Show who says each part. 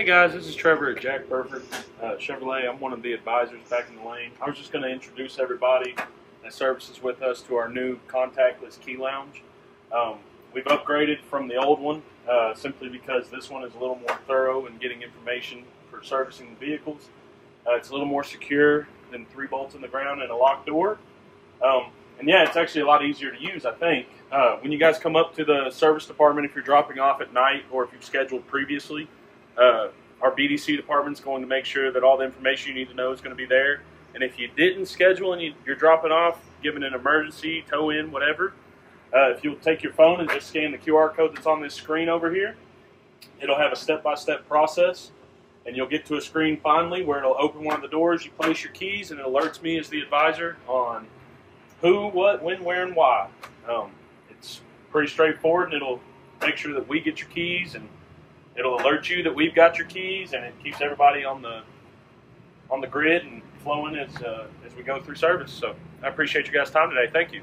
Speaker 1: Hey guys, this is Trevor at Jack Burford uh, Chevrolet. I'm one of the advisors back in the lane. I was just going to introduce everybody that services with us to our new contactless key lounge. Um, we've upgraded from the old one uh, simply because this one is a little more thorough in getting information for servicing the vehicles. Uh, it's a little more secure than three bolts in the ground and a locked door. Um, and yeah, it's actually a lot easier to use, I think. Uh, when you guys come up to the service department, if you're dropping off at night or if you've scheduled previously, uh, our BDC department is going to make sure that all the information you need to know is going to be there. And if you didn't schedule and you, are dropping off, given an emergency, tow in, whatever, uh, if you'll take your phone and just scan the QR code that's on this screen over here, it'll have a step-by-step process. And you'll get to a screen finally where it'll open one of the doors, you place your keys, and it alerts me as the advisor on who, what, when, where, and why. Um, it's pretty straightforward, and it'll make sure that we get your keys and it'll alert you that we've got your keys, and it keeps everybody on the on the grid and flowing as uh, as we go through service. So I appreciate you guys' time today. Thank you.